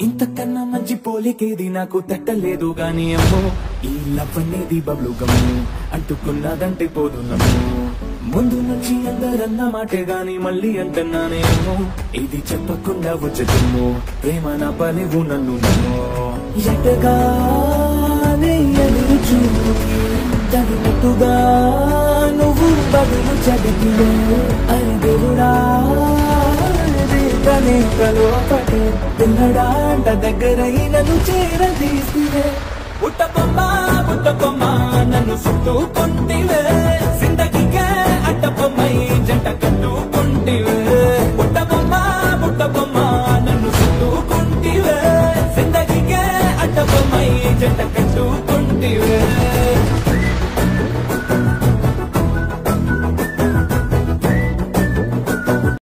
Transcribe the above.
ఇంతకన్నా మంచి పోలికేది నాకు తట్టలేదు గాని అమ్మో ఈ లవ్ అనేది బబ్లుగము అంటుకున్నదంటే పోదు నమ్ము. ముందు నుంచి అందరన్న మాటే గాని మళ్ళీ అంటున్నానేమో ఇది చెప్పకుండా వచ్చేదేమో ప్రేమ నా పనివు నన్ను నమ్మో. ఎటగానే ఎదురు తగినట్టుగా నువ్వు బదులు చదివివే అని దేవుడా ఎన్నడాంట దగ్గరైనను చేరదీసివే. పుట్టకొమ్మ పుట్టకొమ్మ నన్ను సుట్టుకుంటివే సిందకికే అట్టకొమ్మై జంట కట్టుకుంటివే. పుట్టకొమ్మ పుట్టకొమ్మ నన్ను సుట్టుకుంటివే సిందకికే అట్టకొమ్మై జంట